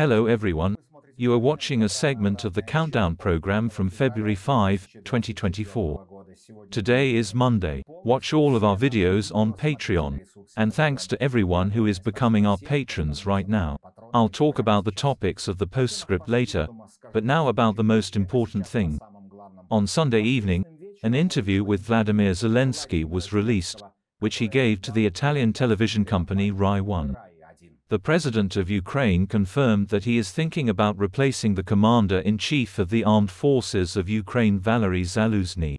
Hello everyone. You are watching a segment of the Countdown program from February 5, 2024. Today is Monday. Watch all of our videos on Patreon. And thanks to everyone who is becoming our patrons right now. I'll talk about the topics of the postscript later, but now about the most important thing. On Sunday evening, an interview with Vladimir Zelensky was released, which he gave to the Italian television company Rai 1. The president of Ukraine confirmed that he is thinking about replacing the commander-in-chief of the armed forces of Ukraine Valery Zaluzhny.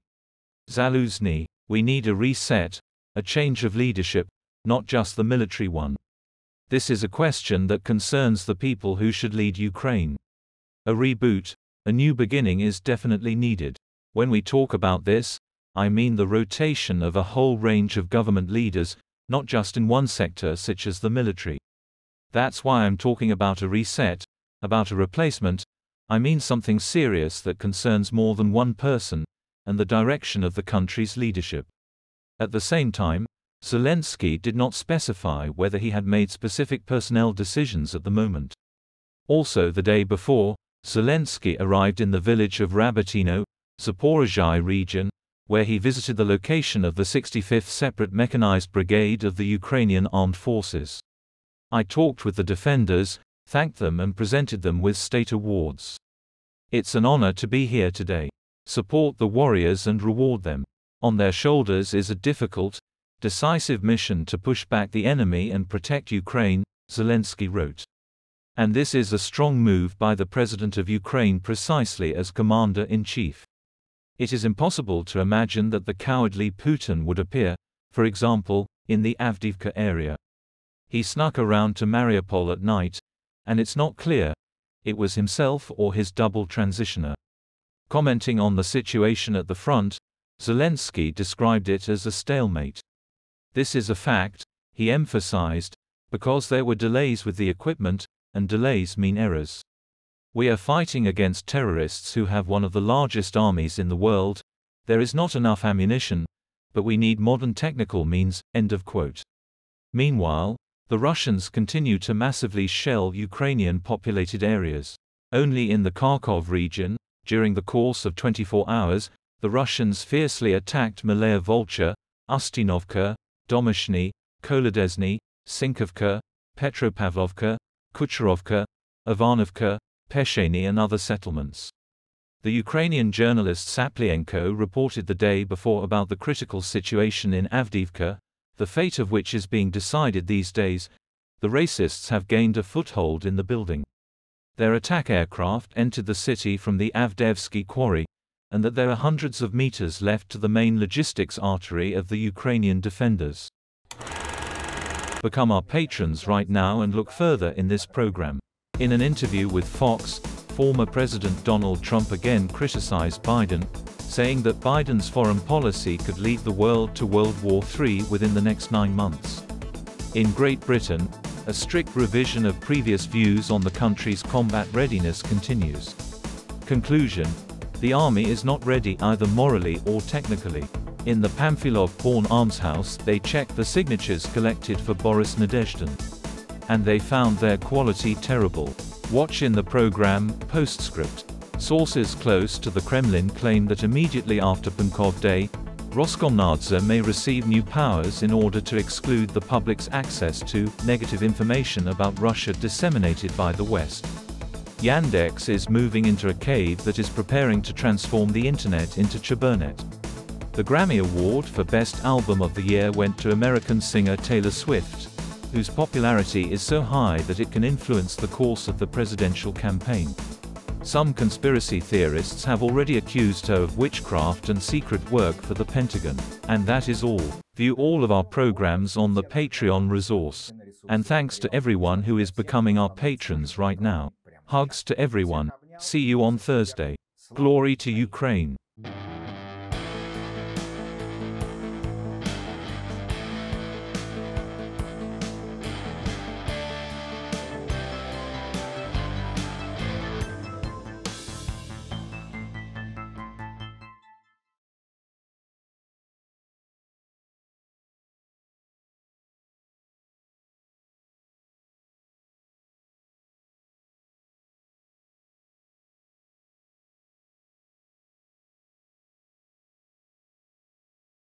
Zaluzhny, we need a reset, a change of leadership, not just the military one. This is a question that concerns the people who should lead Ukraine. A reboot, a new beginning is definitely needed. When we talk about this, I mean the rotation of a whole range of government leaders, not just in one sector such as the military. That's why I'm talking about a reset, about a replacement, I mean something serious that concerns more than one person, and the direction of the country's leadership. At the same time, Zelensky did not specify whether he had made specific personnel decisions at the moment. Also the day before, Zelensky arrived in the village of Rabatino, Zaporizhzhia region, where he visited the location of the 65th Separate Mechanized Brigade of the Ukrainian Armed Forces. I talked with the defenders, thanked them and presented them with state awards. It's an honor to be here today. Support the warriors and reward them. On their shoulders is a difficult, decisive mission to push back the enemy and protect Ukraine, Zelensky wrote. And this is a strong move by the President of Ukraine precisely as Commander-in-Chief. It is impossible to imagine that the cowardly Putin would appear, for example, in the Avdiivka area. He snuck around to Mariupol at night, and it's not clear, it was himself or his double transitioner. Commenting on the situation at the front, Zelensky described it as a stalemate. This is a fact, he emphasized, because there were delays with the equipment, and delays mean errors. We are fighting against terrorists who have one of the largest armies in the world. There is not enough ammunition, but we need modern technical means. End of quote. Meanwhile, the Russians continue to massively shell Ukrainian populated areas. Only in the Kharkov region, during the course of 24 hours, the Russians fiercely attacked Malaya Volcha, Ustinovka, Domashny, Kolodezhny, Sinkovka, Petropavlovka, Kucherovka, Ivanovka, Pesheny and other settlements. The Ukrainian journalist Tsaplienko reported the day before about the critical situation in Avdiivka, the fate of which is being decided these days. The racists have gained a foothold in the building. Their attack aircraft entered the city from the Avdeevsky quarry, and that there are hundreds of meters left to the main logistics artery of the Ukrainian defenders. Become our patrons right now and look further in this program. In an interview with Fox, former President Donald Trump again criticized Biden, saying that Biden's foreign policy could lead the world to World War III within the next nine months. In Great Britain, a strict revision of previous views on the country's combat readiness continues. Conclusion The army is not ready either morally or technically. In the Pamfilov Pawn Arms House, they checked the signatures collected for Boris Nadezhdin and they found their quality terrible. Watch in the program, Postscript. Sources close to the Kremlin claim that immediately after Pankov Day, Roskomnadzor may receive new powers in order to exclude the public's access to negative information about Russia disseminated by the West. Yandex is moving into a cave that is preparing to transform the internet into Cheburnet. The Grammy Award for Best Album of the Year went to American singer Taylor Swift whose popularity is so high that it can influence the course of the presidential campaign. Some conspiracy theorists have already accused her of witchcraft and secret work for the Pentagon. And that is all. View all of our programs on the Patreon resource. And thanks to everyone who is becoming our patrons right now. Hugs to everyone. See you on Thursday. Glory to Ukraine.